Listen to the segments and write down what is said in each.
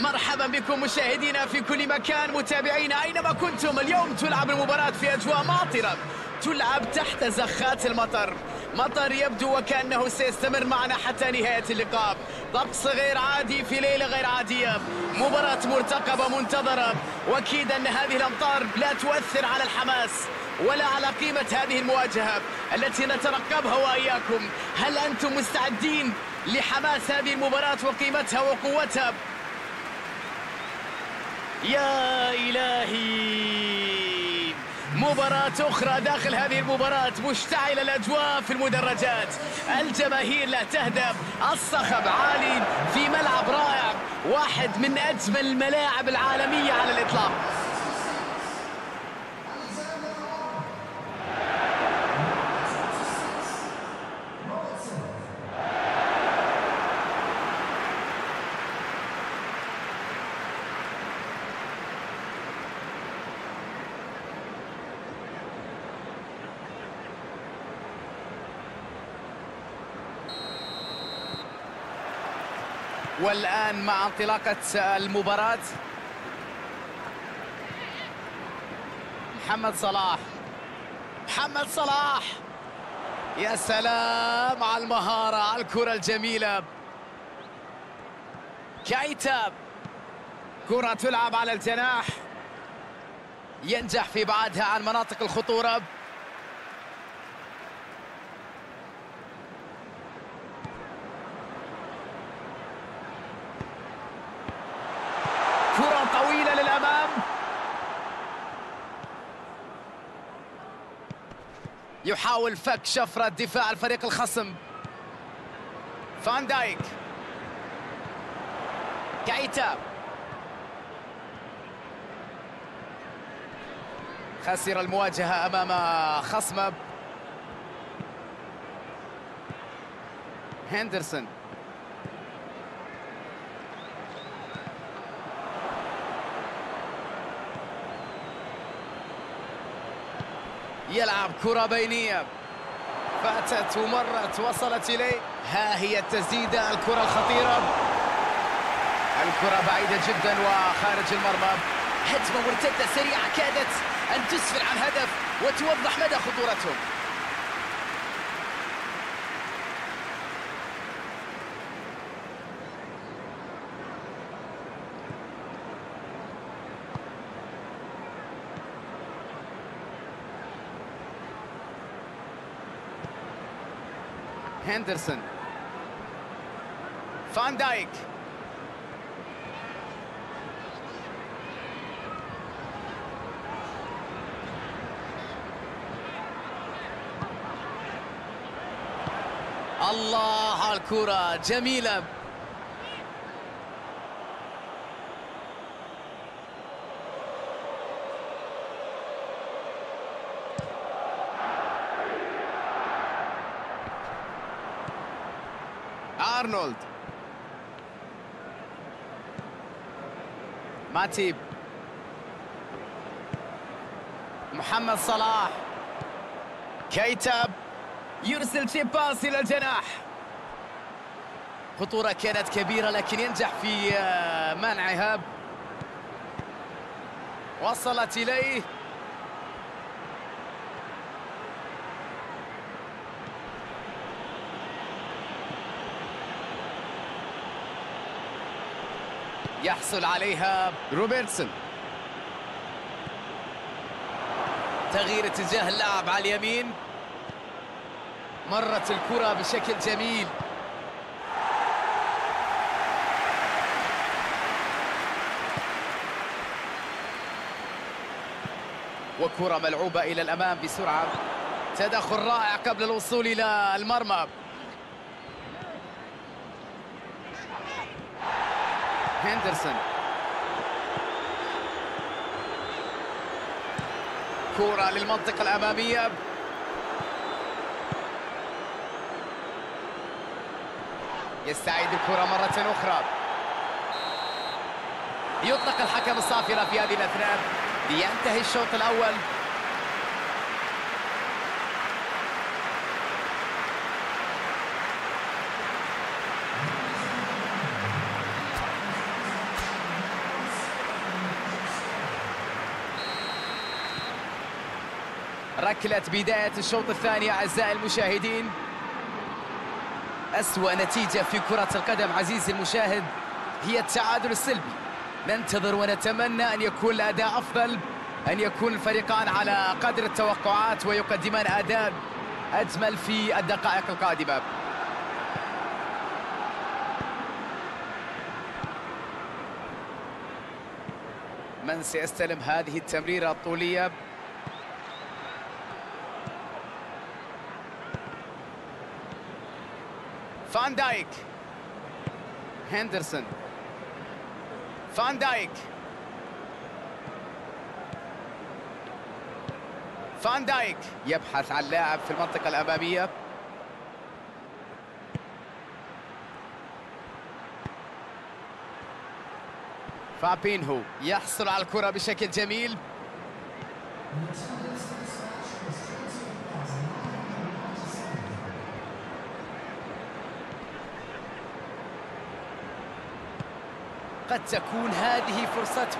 مرحبا بكم مشاهدينا في كل مكان متابعينا أينما كنتم. اليوم تلعب المباراة في أجواء ماطرة. تلعب تحت زخات المطر. مطر يبدو وكأنه سيستمر معنا حتى نهاية اللقاء. طقس غير عادي في ليلة غير عادية. مباراة مرتقبة منتظرة. وأكيد أن هذه الأمطار لا تؤثر على الحماس ولا على قيمة هذه المواجهة التي نترقبها وإياكم. هل أنتم مستعدين لحماس هذه المباراة وقيمتها وقوتها؟ يا إلهي. مباراة أخرى داخل هذه المباراة مشتعلة الأجواء في المدرجات. الجماهير لا تهدف الصخب عالي في ملعب رائع واحد من أجمل الملاعب العالمية على الإطلاق. والآن مع انطلاقة المباراة. محمد صلاح. محمد صلاح. يا سلام على المهارة على الكرة الجميلة. كايتا. كرة تلعب على الجناح. ينجح في بعدها عن مناطق الخطورة. يحاول فك شفرة دفاع الفريق الخصم. فان دايك. كايتا. خسر المواجهة أمام خصمه. هندرسون. يلعب كرة بينية. فاتت ومرت وصلت إليه. ها هي التسديدة الكرة الخطيرة. الكرة بعيدة جدا وخارج المرمى. هجمة مرتدة سريعة كادت أن تسفر عن هدف وتوضح مدى خطورتهم. هندرسون فان دايك الله على الكرة جميلة ارنولد ماتيب محمد صلاح كيتا يرسل chip pass إلى الجناح. خطورة كانت كبيرة لكن ينجح في آه، منعها. وصلت إليه. يحصل عليها روبرتسون. تغيير اتجاه اللاعب على اليمين. مرت الكرة بشكل جميل. وكرة ملعوبة إلى الأمام بسرعة. تدخل رائع قبل الوصول إلى المرمى. هندرسون. كرة للمنطقة الأمامية. يستعيد الكرة مرة أخرى. يطلق الحكم الصافرة في هذه الأثناء. لينتهي الشوط الأول. ركلة بداية الشوط الثاني أعزائي المشاهدين. أسوأ نتيجة في كرة القدم عزيزي المشاهد هي التعادل السلبي. ننتظر ونتمنى أن يكون الأداء أفضل أن يكون الفريقان على قدر التوقعات ويقدمان أداء أجمل في الدقائق القادمة. من سيستلم هذه التمريرة الطولية؟ فان دايك. هندرسون. فان دايك. فان دايك يبحث عن لاعب في المنطقة الأمامية. فابينهو يحصل على الكرة بشكل جميل. قد تكون هذه فرصته.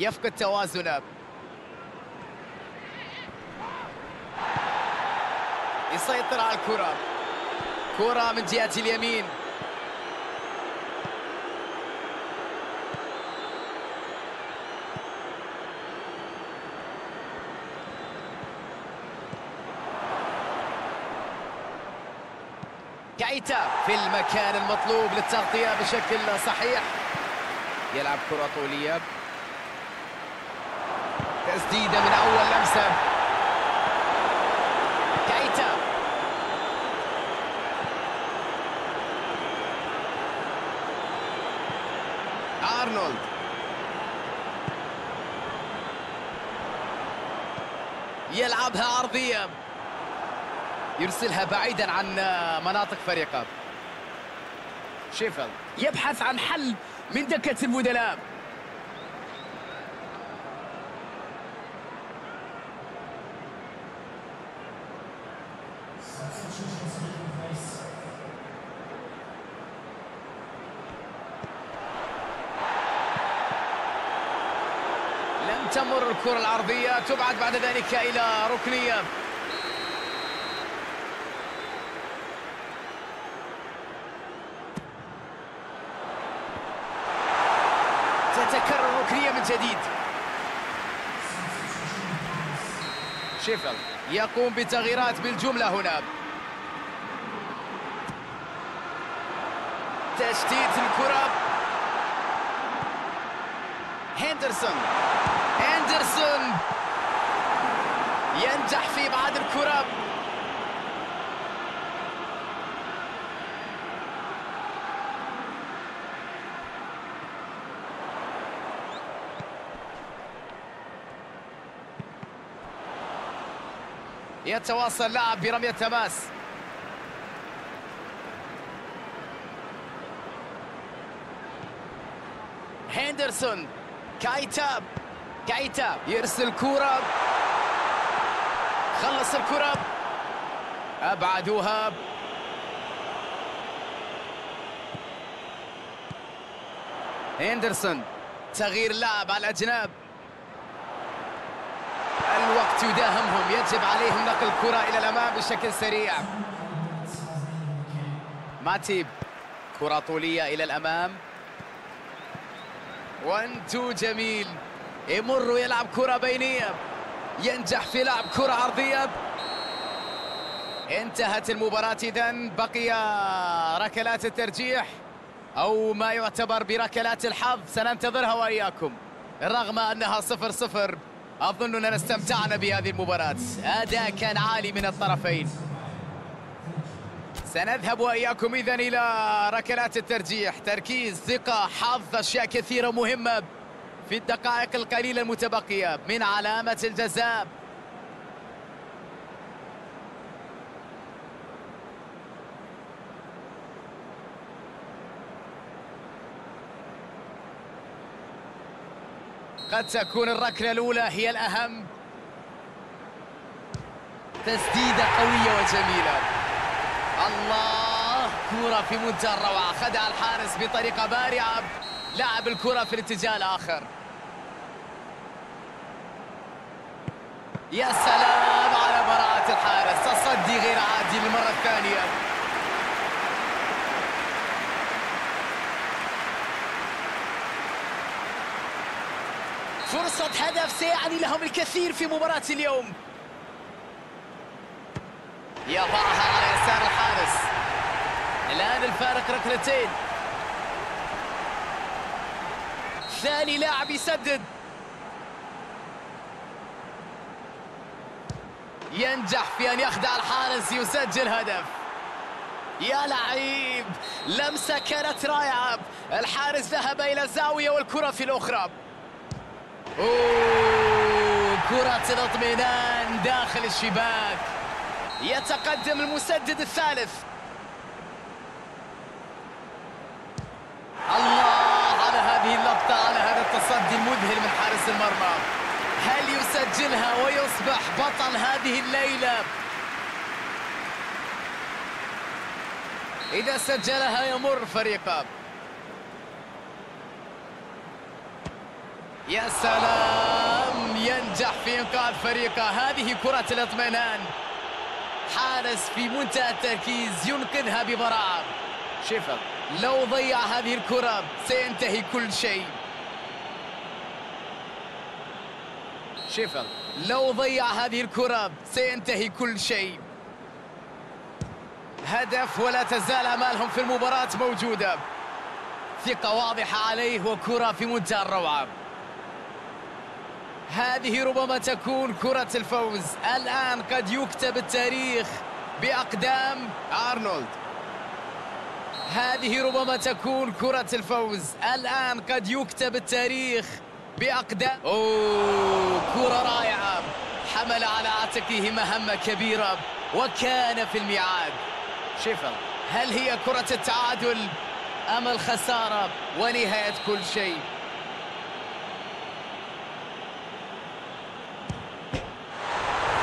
يفقد توازنه. يسيطر على الكرة. كرة من جهة اليمين. كايتا في المكان المطلوب للتغطية بشكل صحيح. يلعب كرة طولية. تسديدة من أول لمسة. كايتا أرنولد. يلعبها عرضية يرسلها بعيدا عن مناطق فريقه. شيفيلد يبحث عن حل من دكة البدلاء لم تمر الكرة العرضية تبعد بعد ذلك إلى ركنية. تتكرر ركنية من جديد. شيفيلد يقوم بتغييرات بالجملة هنا. تشتيت الكرة. هندرسون. هندرسون ينجح في ابعاد الكرة. يتواصل لاعب برمية تماس. هندرسون كايتا كايتا يرسل كرة خلص الكرة. أبعدوها. هندرسون تغيير لاعب على الأجناب. يداهمهم يجب عليهم نقل الكرة إلى الأمام بشكل سريع. ماتيب كرة طولية إلى الأمام. وأنتو جميل يمر ويلعب كرة بينية. ينجح في لعب كرة عرضية انتهت المباراة إذن بقي ركلات الترجيح أو ما يعتبر بركلات الحظ. سننتظرها وإياكم رغم أنها صفر صفر. أظن أننا استمتعنا بهذه المباراة. أداء كان عالي من الطرفين. سنذهب وإياكم إذن إلى ركلات الترجيح. تركيز ثقة حظ أشياء كثيرة مهمة في الدقائق القليلة المتبقية. من علامة الجزاء قد تكون الركلة الأولى هي الأهم. تسديدة قوية وجميلة. الله كرة في منتهى الروعة. خدع الحارس بطريقة بارعة. لعب الكرة في الاتجاه الآخر. يا سلام على براءة الحارس. تصدي غير عادي للمرة الثانية. فرصة هدف سيعني لهم الكثير في مباراة اليوم. يضعها على يسار الحارس. الآن الفارق ركلتين. ثاني لاعب يسدد. ينجح في أن يخدع الحارس يسجل هدف. يا لعيب لمسة كانت رائعة. الحارس ذهب إلى الزاوية والكرة في الأخرى. كرة الاطمئنان داخل الشباك. يتقدم المسدد الثالث. الله على هذه اللقطة على هذا التصدي المذهل من حارس المرمى. هل يسجلها ويصبح بطل هذه الليلة؟ إذا سجلها يمر فريقه. يا سلام ينجح في إنقاذ فريقه. هذه كرة الاطمئنان. حارس في منتهى التركيز ينقذها ببراعة شيفر لو ضيع هذه الكرة سينتهي كل شيء. شيفر لو ضيع هذه الكرة سينتهي كل شيء. هدف ولا تزال أمالهم في المباراة موجودة. ثقة واضحة عليه وكرة في منتهى الروعة. هذه ربما تكون كرة الفوز. الآن قد يكتب التاريخ بأقدام أرنولد. هذه ربما تكون كرة الفوز. الآن قد يكتب التاريخ بأقدام. أوه كرة رائعة. حمل على عاتقه مهمة كبيرة وكان في الميعاد. شيفر هل هي كرة التعادل أم الخسارة ونهاية كل شيء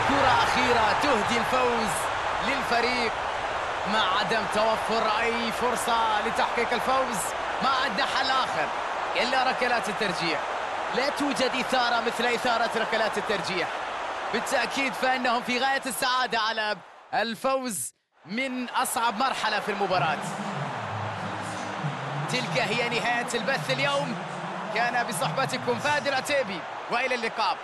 كرة أخيرة تهدي الفوز للفريق. مع عدم توفر أي فرصة لتحقيق الفوز ما عندنا حل آخر إلا ركلات الترجيح لا توجد إثارة مثل إثارة ركلات الترجيح بالتأكيد فإنهم في غاية السعادة على الفوز من أصعب مرحلة في المباراة. تلك هي نهاية البث اليوم. كان بصحبتكم فادر أتيبي وإلى اللقاء.